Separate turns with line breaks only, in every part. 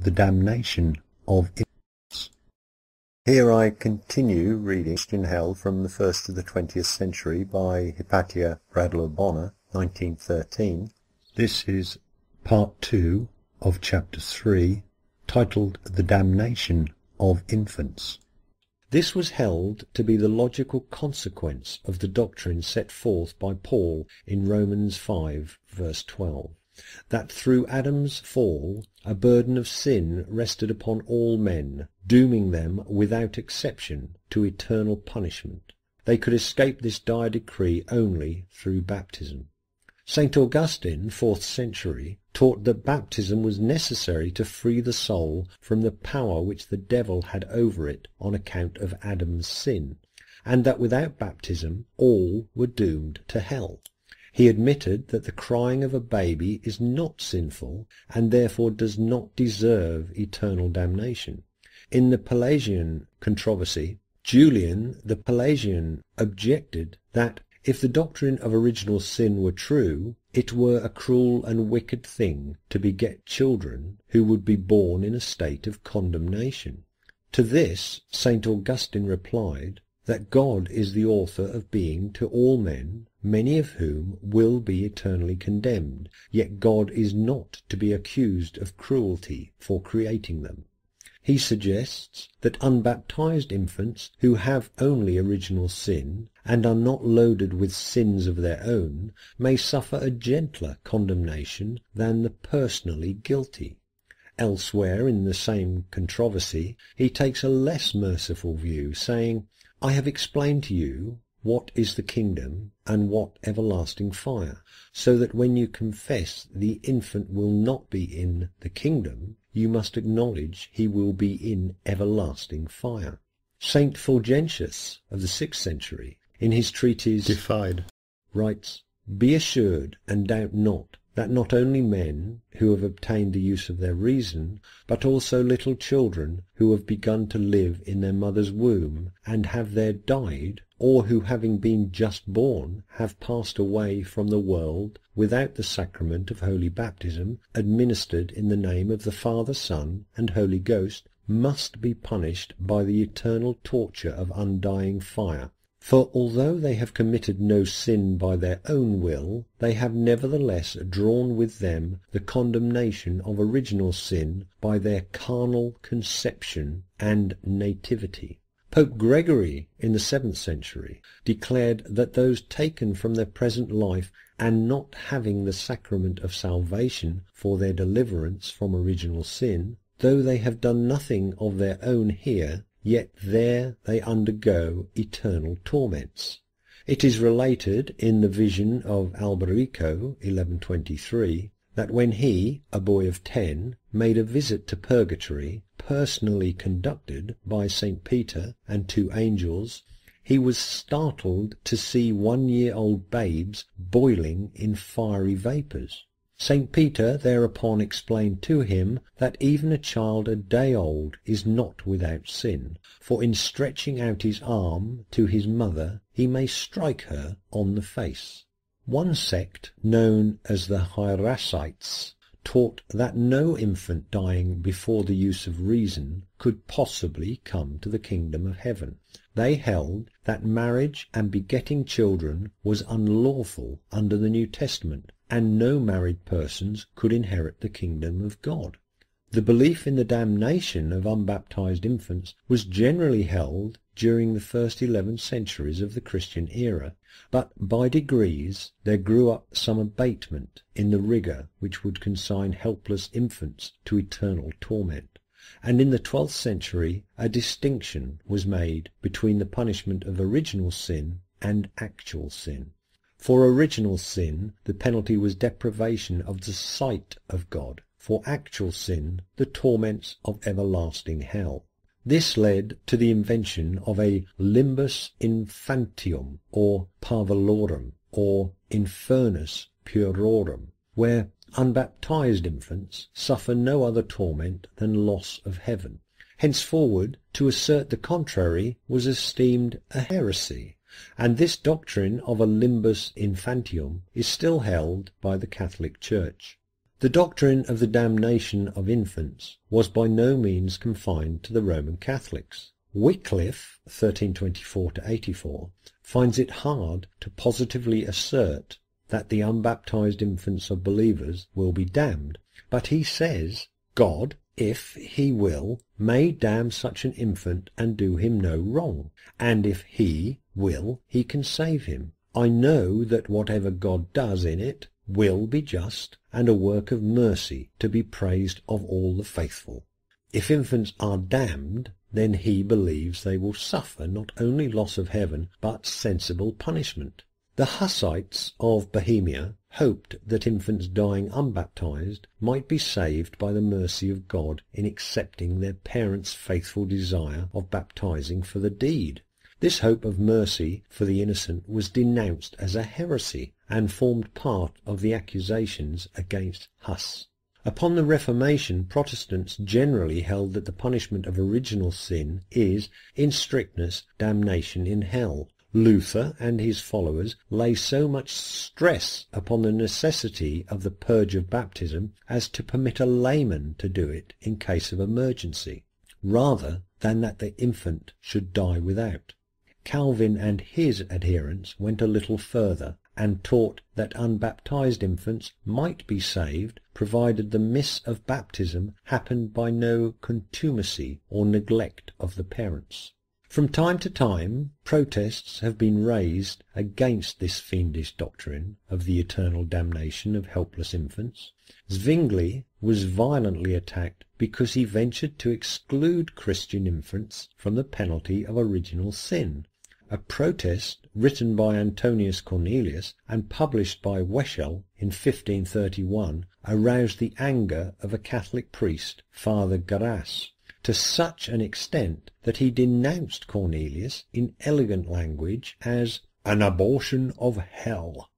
the damnation of infants. Here I continue reading in Hell from the first to the twentieth century by Hypatia Bradlaugh Bonner, 1913. This is part two of chapter three, titled The Damnation of Infants. This was held to be the logical consequence of the doctrine set forth by Paul in Romans 5, verse 12, that through Adam's fall a burden of sin rested upon all men, dooming them without exception to eternal punishment. They could escape this dire decree only through baptism. St. Augustine, fourth century, taught that baptism was necessary to free the soul from the power which the devil had over it on account of Adam's sin, and that without baptism all were doomed to hell. He admitted that the crying of a baby is not sinful, and therefore does not deserve eternal damnation. In the Pelagian controversy, Julian the Pelagian objected that if the doctrine of original sin were true, it were a cruel and wicked thing to beget children who would be born in a state of condemnation. To this St. Augustine replied that God is the author of being to all men, many of whom will be eternally condemned, yet God is not to be accused of cruelty for creating them. He suggests that unbaptized infants who have only original sin and are not loaded with sins of their own may suffer a gentler condemnation than the personally guilty. Elsewhere in the same controversy he takes a less merciful view, saying, I have explained to you what is the kingdom and what everlasting fire, so that when you confess the infant will not be in the kingdom, you must acknowledge he will be in everlasting fire. Saint Fulgentius of the sixth century, in his treatise
De Fide,
writes, Be assured and doubt not that not only men who have obtained the use of their reason, but also little children who have begun to live in their mother's womb and have there died, or who having been just born have passed away from the world without the sacrament of holy baptism administered in the name of the Father, Son, and Holy Ghost, must be punished by the eternal torture of undying fire. For although they have committed no sin by their own will, they have nevertheless drawn with them the condemnation of original sin by their carnal conception and nativity. Pope Gregory, in the seventh century, declared that those taken from their present life and not having the sacrament of salvation for their deliverance from original sin, though they have done nothing of their own here, yet there they undergo eternal torments. It is related in the vision of Alberico, 1123, that when he, a boy of ten, made a visit to purgatory, personally conducted by St. Peter and two angels, he was startled to see one-year-old babes boiling in fiery vapours. St. Peter thereupon explained to him that even a child a day old is not without sin, for in stretching out his arm to his mother he may strike her on the face. One sect, known as the Hieracites, taught that no infant dying before the use of reason could possibly come to the kingdom of heaven. They held that marriage and begetting children was unlawful under the New Testament, and no married persons could inherit the kingdom of God. The belief in the damnation of unbaptized infants was generally held during the first eleven centuries of the Christian era, but by degrees there grew up some abatement in the rigour which would consign helpless infants to eternal torment, and in the twelfth century a distinction was made between the punishment of original sin and actual sin. For original sin the penalty was deprivation of the sight of God, for actual sin the torments of everlasting hell. This led to the invention of a limbus infantium, or parvulorum, or infernus puerorum, where unbaptized infants suffer no other torment than loss of heaven. Henceforward, to assert the contrary was esteemed a heresy, and this doctrine of a limbus infantium is still held by the Catholic Church. The doctrine of the damnation of infants was by no means confined to the Roman Catholics. Wycliffe 1324-84, finds it hard to positively assert that the unbaptized infants of believers will be damned, but he says, God, if he will, may damn such an infant and do him no wrong, and if he will, he can save him. I know that whatever God does in it will be just and a work of mercy to be praised of all the faithful. If infants are damned, then he believes they will suffer not only loss of heaven, but sensible punishment. The Hussites of Bohemia hoped that infants dying unbaptized might be saved by the mercy of God in accepting their parents' faithful desire of baptizing for the deed. This hope of mercy for the innocent was denounced as a heresy, and formed part of the accusations against Huss. Upon the Reformation, Protestants generally held that the punishment of original sin is, in strictness, damnation in hell. Luther and his followers lay so much stress upon the necessity of the purge of baptism as to permit a layman to do it in case of emergency, rather than that the infant should die without. Calvin and his adherents went a little further, and taught that unbaptized infants might be saved provided the miss of baptism happened by no contumacy or neglect of the parents. From time to time protests have been raised against this fiendish doctrine of the eternal damnation of helpless infants. Zwingli was violently attacked because he ventured to exclude Christian infants from the penalty of original sin, a protest written by Antonius Cornelius and published by Wechsel in 1531 aroused the anger of a Catholic priest, Father Garasse, to such an extent that he denounced Cornelius in elegant language as an abortion of hell,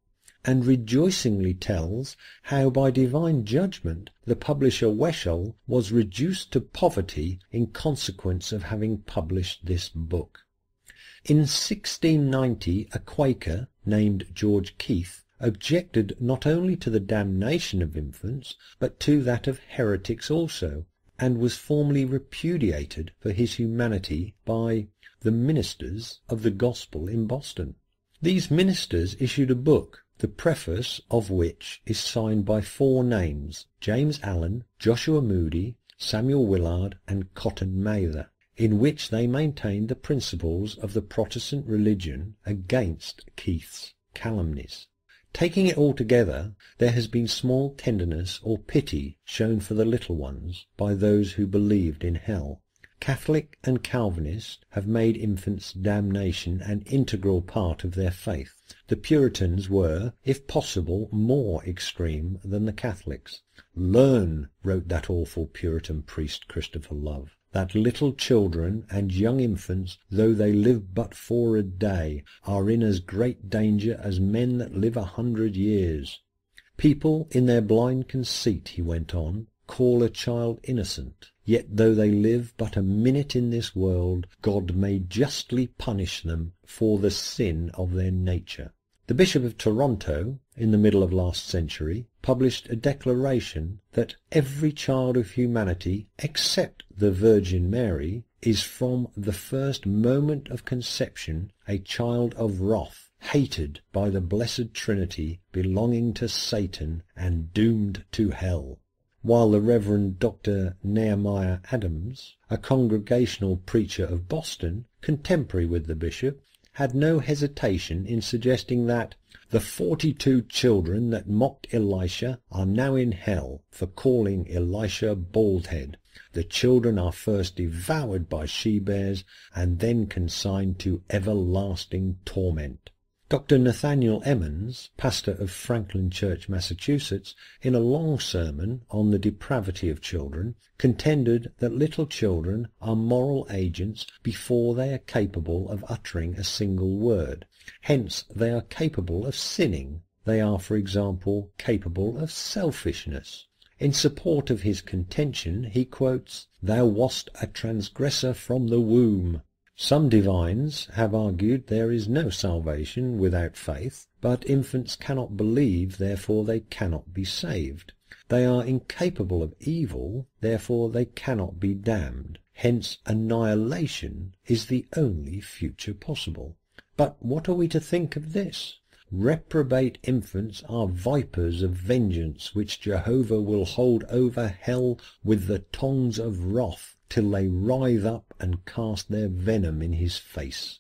and rejoicingly tells how by divine judgment the publisher Wechsel was reduced to poverty in consequence of having published this book. In 1690 a Quaker named George Keith objected not only to the damnation of infants, but to that of heretics also, and was formally repudiated for his humanity by the ministers of the gospel in Boston. These ministers issued a book, the preface of which is signed by four names, James Allen, Joshua Moody, Samuel Willard, and Cotton Mather in which they maintained the principles of the Protestant religion against Keith's calumnies. Taking it altogether, there has been small tenderness or pity shown for the little ones by those who believed in hell. Catholic and Calvinist have made infants' damnation an integral part of their faith. The Puritans were, if possible, more extreme than the Catholics. Learn, wrote that awful Puritan priest Christopher Love, that little children and young infants, though they live but for a day, are in as great danger as men that live a hundred years. People, in their blind conceit, he went on, call a child innocent, yet though they live but a minute in this world, God may justly punish them for the sin of their nature. The Bishop of Toronto, in the middle of last century, published a declaration that every child of humanity, except the Virgin Mary, is from the first moment of conception a child of wrath, hated by the blessed Trinity, belonging to Satan, and doomed to hell while the Reverend Dr. Nehemiah Adams, a Congregational preacher of Boston, contemporary with the bishop, had no hesitation in suggesting that the forty-two children that mocked Elisha are now in hell for calling Elisha baldhead. The children are first devoured by she-bears and then consigned to everlasting torment. Dr. Nathaniel Emmons, pastor of Franklin Church, Massachusetts, in a long sermon on the depravity of children, contended that little children are moral agents before they are capable of uttering a single word. Hence they are capable of sinning. They are, for example, capable of selfishness. In support of his contention he quotes, Thou wast a transgressor from the womb, some divines have argued there is no salvation without faith, but infants cannot believe, therefore they cannot be saved. They are incapable of evil, therefore they cannot be damned. Hence annihilation is the only future possible. But what are we to think of this? Reprobate infants are vipers of vengeance which Jehovah will hold over hell with the tongs of wrath till they writhe up and cast their venom in his face.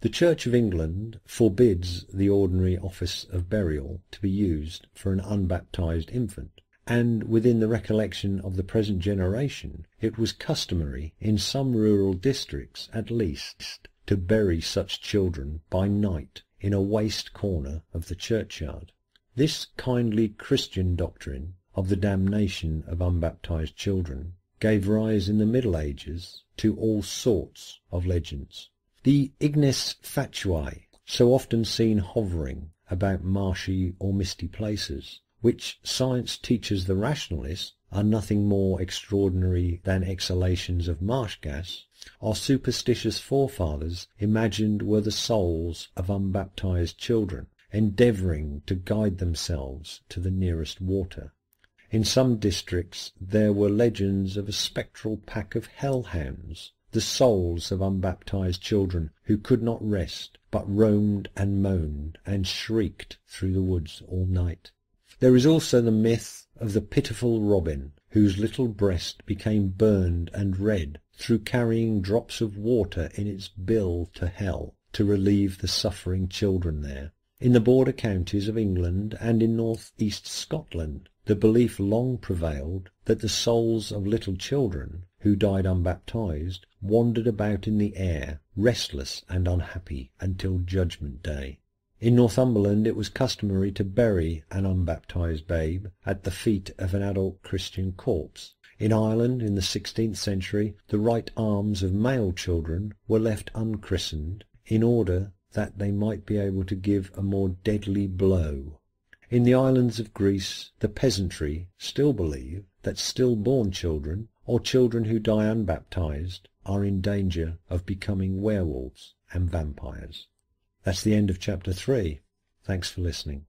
The Church of England forbids the ordinary office of burial to be used for an unbaptized infant, and within the recollection of the present generation it was customary in some rural districts at least to bury such children by night in a waste corner of the churchyard. This kindly Christian doctrine of the damnation of unbaptized children gave rise in the Middle Ages to all sorts of legends. The ignis fatui, so often seen hovering about marshy or misty places, which science teaches the rationalists are nothing more extraordinary than exhalations of marsh gas, our superstitious forefathers imagined were the souls of unbaptized children, endeavouring to guide themselves to the nearest water. In some districts there were legends of a spectral pack of hell-hounds, the souls of unbaptized children who could not rest, but roamed and moaned and shrieked through the woods all night. There is also the myth of the pitiful robin, whose little breast became burned and red through carrying drops of water in its bill to hell to relieve the suffering children there. In the border counties of England and in north east Scotland the belief long prevailed that the souls of little children who died unbaptized wandered about in the air, restless and unhappy, until Judgment Day. In Northumberland it was customary to bury an unbaptized babe at the feet of an adult Christian corpse. In Ireland in the sixteenth century the right arms of male children were left unchristened in order that they might be able to give a more deadly blow. In the islands of Greece the peasantry still believe that still-born children, or children who die unbaptized, are in danger of becoming werewolves and vampires. That's the end of chapter 3. Thanks for listening.